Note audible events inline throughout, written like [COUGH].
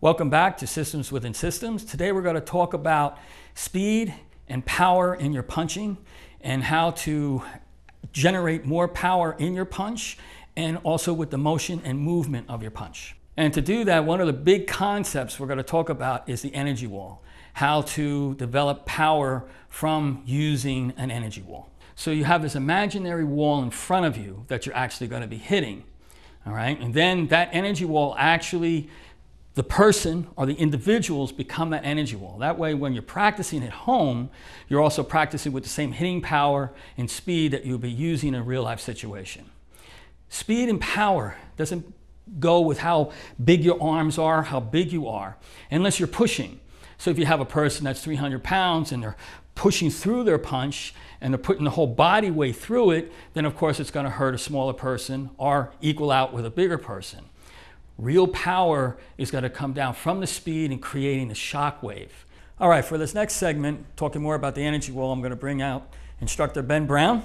Welcome back to Systems Within Systems. Today we're going to talk about speed and power in your punching and how to generate more power in your punch and also with the motion and movement of your punch. And to do that, one of the big concepts we're going to talk about is the energy wall, how to develop power from using an energy wall. So you have this imaginary wall in front of you that you're actually going to be hitting. All right. And then that energy wall actually, the person or the individuals become that energy wall. That way, when you're practicing at home, you're also practicing with the same hitting power and speed that you'll be using in a real life situation. Speed and power doesn't go with how big your arms are, how big you are, unless you're pushing. So if you have a person that's 300 pounds and they're pushing through their punch and they're putting the whole body weight through it, then of course it's going to hurt a smaller person or equal out with a bigger person. Real power is going to come down from the speed and creating a shock wave. All right, for this next segment, talking more about the energy wall, I'm going to bring out instructor Ben Brown.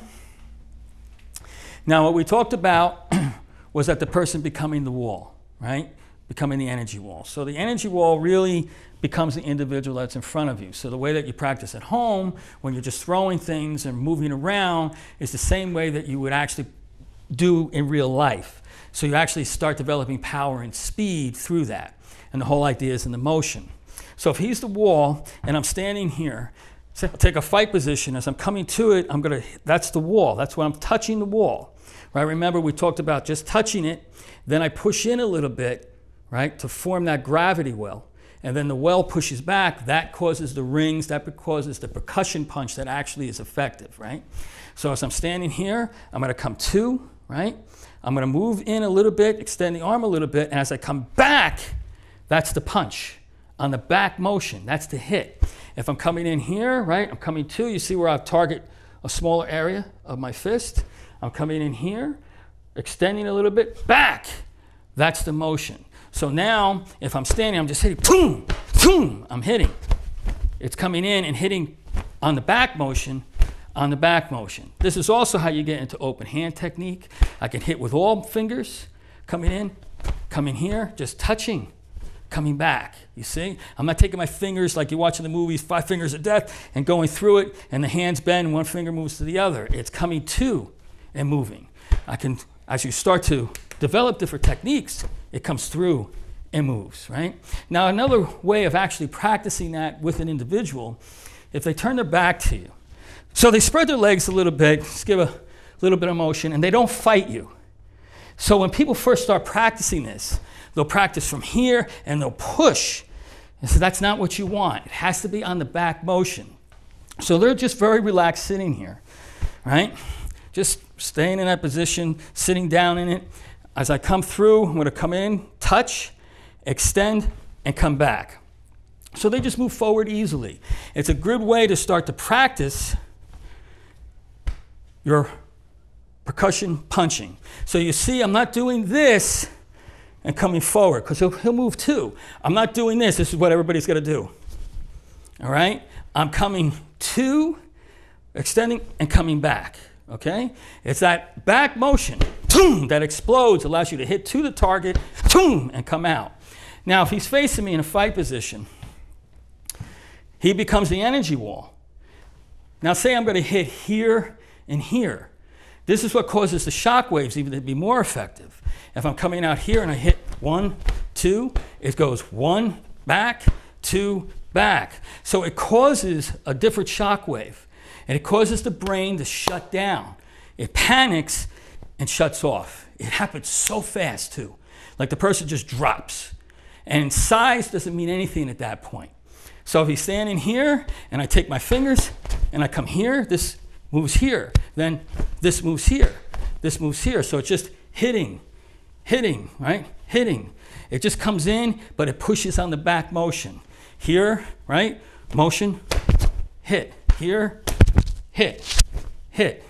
Now, what we talked about [CLEARS THROAT] was that the person becoming the wall, right? Becoming the energy wall. So the energy wall really becomes the individual that's in front of you. So the way that you practice at home, when you're just throwing things and moving around, is the same way that you would actually do in real life. So you actually start developing power and speed through that. And the whole idea is in the motion. So if he's the wall and I'm standing here, so I'll take a fight position. As I'm coming to it, I'm gonna, that's the wall. That's when I'm touching the wall. Right? Remember we talked about just touching it, then I push in a little bit, right, to form that gravity well and then the well pushes back, that causes the rings, that causes the percussion punch that actually is effective, right? So as I'm standing here, I'm gonna come to, right? I'm gonna move in a little bit, extend the arm a little bit, and as I come back, that's the punch. On the back motion, that's the hit. If I'm coming in here, right, I'm coming to, you see where I target a smaller area of my fist. I'm coming in here, extending a little bit, back. That's the motion. So now, if I'm standing, I'm just hitting, boom, boom, I'm hitting. It's coming in and hitting on the back motion, on the back motion. This is also how you get into open hand technique. I can hit with all fingers, coming in, coming here, just touching, coming back. You see? I'm not taking my fingers like you're watching the movies, five fingers of death, and going through it, and the hands bend, one finger moves to the other. It's coming to and moving. I can, as you start to develop different techniques, it comes through and moves, right? Now, another way of actually practicing that with an individual, if they turn their back to you, so they spread their legs a little bit, just give a little bit of motion, and they don't fight you. So when people first start practicing this, they'll practice from here and they'll push. And so that's not what you want. It has to be on the back motion. So they're just very relaxed sitting here, right? Just staying in that position, sitting down in it, as I come through, I'm going to come in, touch, extend, and come back. So they just move forward easily. It's a good way to start to practice your percussion punching. So you see, I'm not doing this and coming forward because he'll, he'll move too. I'm not doing this. This is what everybody's going to do. All right? I'm coming to, extending, and coming back. Okay? It's that back motion boom, that explodes, allows you to hit to the target, boom, and come out. Now, if he's facing me in a fight position, he becomes the energy wall. Now, say I'm going to hit here and here. This is what causes the shock waves even to be more effective. If I'm coming out here and I hit one, two, it goes one, back, two, back. So it causes a different shock wave. And it causes the brain to shut down. It panics and shuts off. It happens so fast, too. Like the person just drops. And size doesn't mean anything at that point. So if he's standing here and I take my fingers and I come here, this moves here. Then this moves here. This moves here. So it's just hitting, hitting, right? Hitting. It just comes in, but it pushes on the back motion. Here, right? Motion, hit. Here, hit, hit.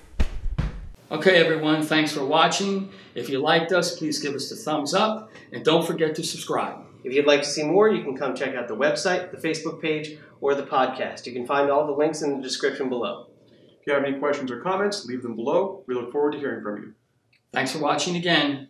Okay, everyone, thanks for watching. If you liked us, please give us the thumbs up and don't forget to subscribe. If you'd like to see more, you can come check out the website, the Facebook page, or the podcast. You can find all the links in the description below. If you have any questions or comments, leave them below. We look forward to hearing from you. Thanks for watching again.